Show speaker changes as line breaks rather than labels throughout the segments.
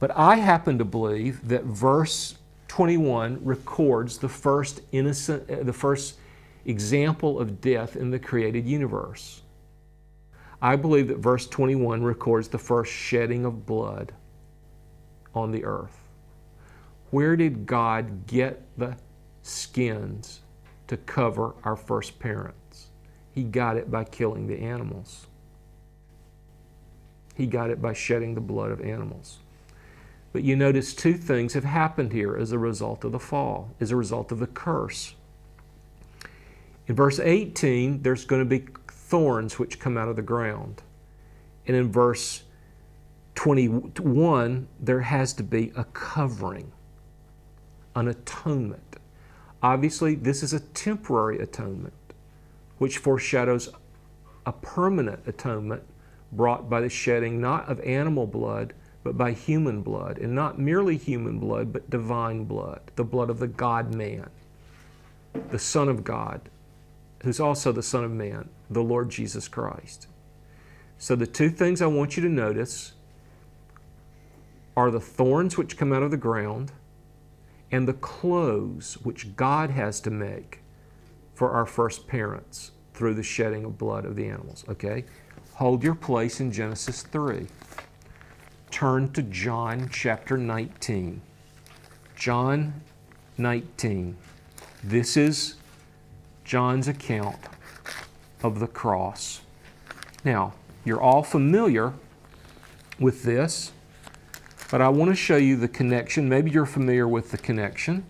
But I happen to believe that verse 21 records the first innocent, uh, the first example of death in the created universe. I believe that verse 21 records the first shedding of blood on the earth. Where did God get the skins to cover our first parents? He got it by killing the animals. He got it by shedding the blood of animals. But you notice two things have happened here as a result of the fall, as a result of the curse. In verse 18, there's going to be thorns which come out of the ground. And in verse 21, there has to be a covering, an atonement. Obviously, this is a temporary atonement, which foreshadows a permanent atonement brought by the shedding not of animal blood, but by human blood, and not merely human blood, but divine blood, the blood of the God man, the Son of God, who's also the Son of Man, the Lord Jesus Christ. So, the two things I want you to notice are the thorns which come out of the ground and the clothes which God has to make for our first parents through the shedding of blood of the animals. Okay? Hold your place in Genesis 3 turn to John chapter 19. John 19. This is John's account of the cross. Now, you're all familiar with this, but I want to show you the connection. Maybe you're familiar with the connection.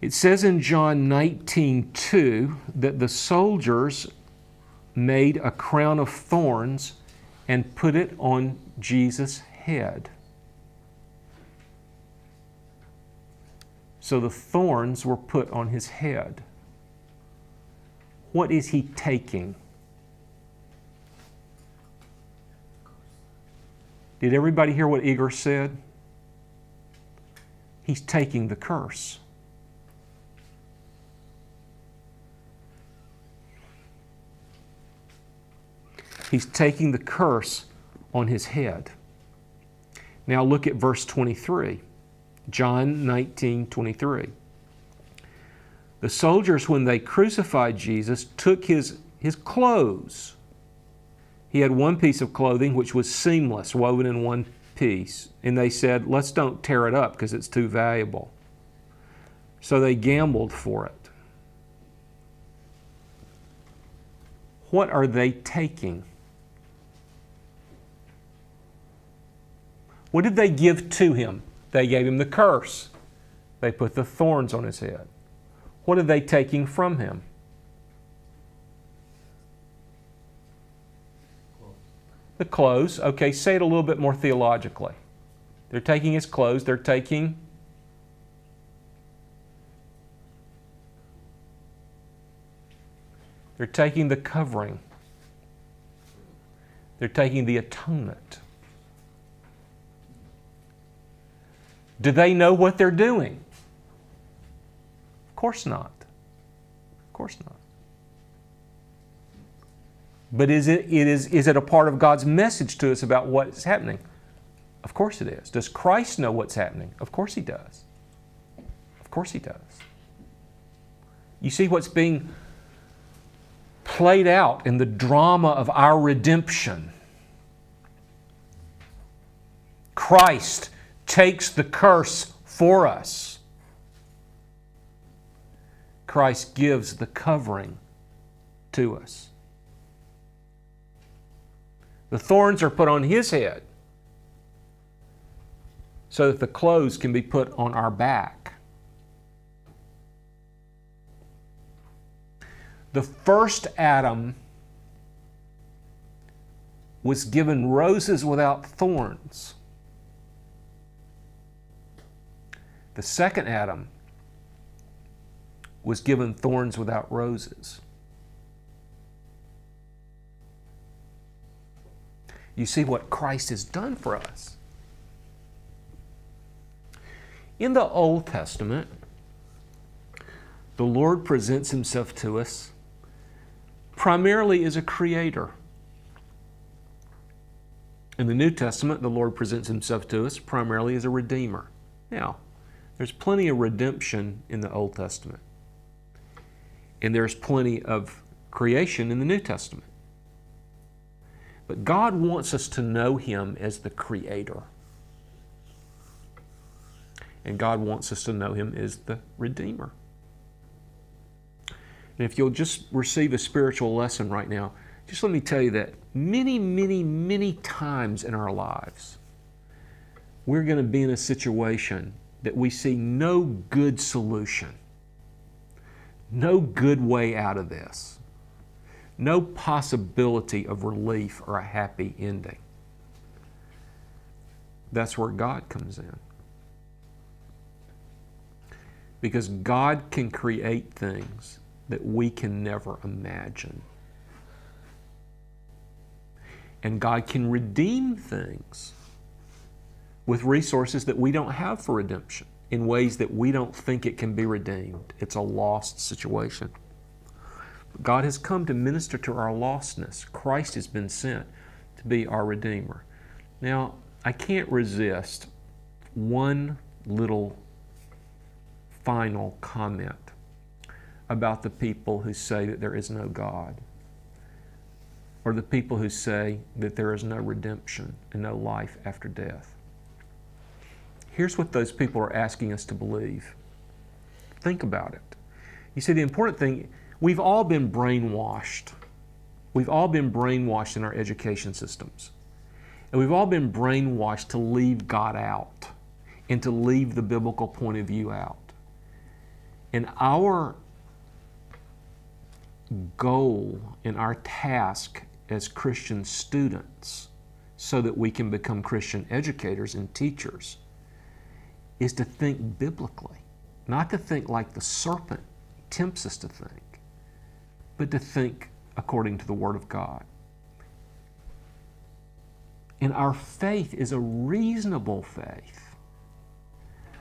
It says in John 19 2 that the soldiers made a crown of thorns and put it on Jesus' head. So the thorns were put on his head. What is he taking? Did everybody hear what Igor said? He's taking the curse. He's taking the curse on his head. Now look at verse 23. John 19, 23. The soldiers, when they crucified Jesus, took his, his clothes. He had one piece of clothing which was seamless, woven in one piece. And they said, let's don't tear it up because it's too valuable. So they gambled for it. What are they taking? What did they give to him? They gave him the curse. They put the thorns on his head. What are they taking from him? The clothes. Okay, say it a little bit more theologically. They're taking his clothes, they're taking They're taking the covering. They're taking the atonement. Do they know what they're doing? Of course not. Of course not. But is it, it is, is it a part of God's message to us about what's happening? Of course it is. Does Christ know what's happening? Of course He does. Of course He does. You see what's being played out in the drama of our redemption. Christ takes the curse for us. Christ gives the covering to us. The thorns are put on his head so that the clothes can be put on our back. The first Adam was given roses without thorns. The second Adam was given thorns without roses. You see what Christ has done for us. In the Old Testament, the Lord presents himself to us primarily as a creator. In the New Testament, the Lord presents himself to us primarily as a redeemer. Now, there's plenty of redemption in the Old Testament, and there's plenty of creation in the New Testament. But God wants us to know Him as the Creator. And God wants us to know Him as the Redeemer. And if you'll just receive a spiritual lesson right now, just let me tell you that many, many, many times in our lives, we're going to be in a situation that we see no good solution, no good way out of this, no possibility of relief or a happy ending. That's where God comes in. Because God can create things that we can never imagine. And God can redeem things with resources that we don't have for redemption in ways that we don't think it can be redeemed. It's a lost situation. God has come to minister to our lostness. Christ has been sent to be our Redeemer. Now, I can't resist one little final comment about the people who say that there is no God, or the people who say that there is no redemption and no life after death. Here's what those people are asking us to believe. Think about it. You see, the important thing, we've all been brainwashed. We've all been brainwashed in our education systems. And we've all been brainwashed to leave God out and to leave the biblical point of view out. And our goal and our task as Christian students, so that we can become Christian educators and teachers, is to think biblically, not to think like the serpent tempts us to think, but to think according to the Word of God. And our faith is a reasonable faith.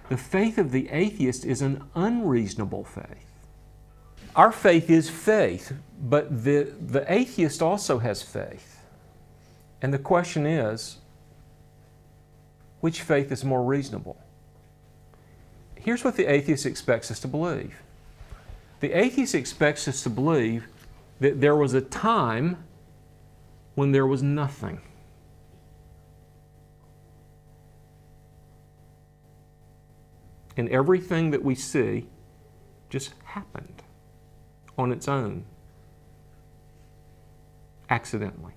The faith of the atheist is an unreasonable faith. Our faith is faith, but the, the atheist also has faith. And the question is which faith is more reasonable? Here's what the atheist expects us to believe the atheist expects us to believe that there was a time when there was nothing. And everything that we see just happened on its own accidentally.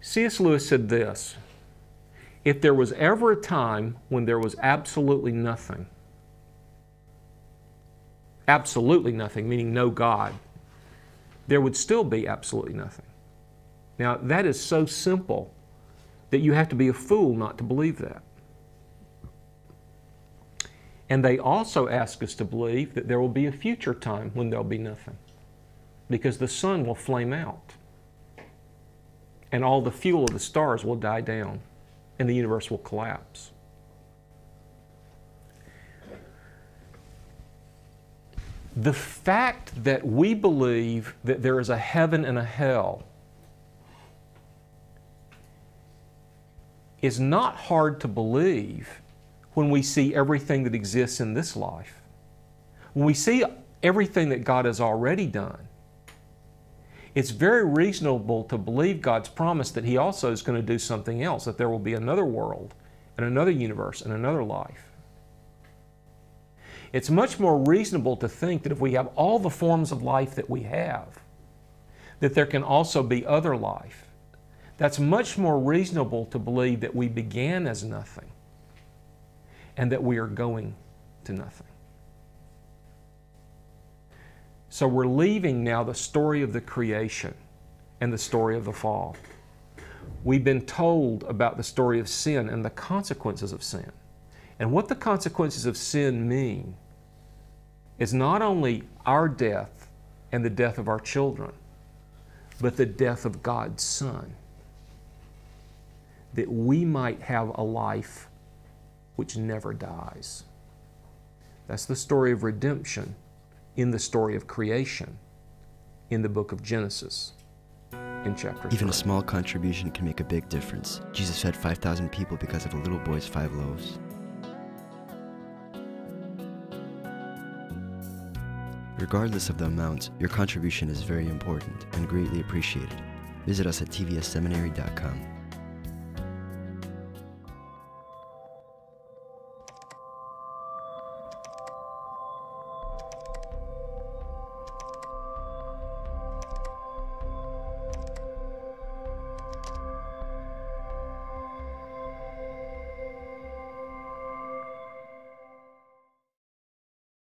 C.S. Lewis said this If there was ever a time when there was absolutely nothing, absolutely nothing, meaning no God, there would still be absolutely nothing. Now, that is so simple that you have to be a fool not to believe that. And they also ask us to believe that there will be a future time when there'll be nothing because the sun will flame out and all the fuel of the stars will die down and the universe will collapse. The fact that we believe that there is a heaven and a hell is not hard to believe when we see everything that exists in this life. When we see everything that God has already done, it's very reasonable to believe God's promise that He also is going to do something else, that there will be another world and another universe and another life. It's much more reasonable to think that if we have all the forms of life that we have, that there can also be other life. That's much more reasonable to believe that we began as nothing and that we are going to nothing. So we're leaving now the story of the creation and the story of the fall. We've been told about the story of sin and the consequences of sin. And what the consequences of sin mean is not only our death and the death of our children, but the death of God's Son, that we might have a life which never dies. That's the story of redemption in the story of creation in the book of Genesis. in chapter
Even a small contribution can make a big difference. Jesus fed 5,000 people because of a little boy's five loaves. Regardless of the amount, your contribution is very important and greatly appreciated. Visit us at tvsseminary.com.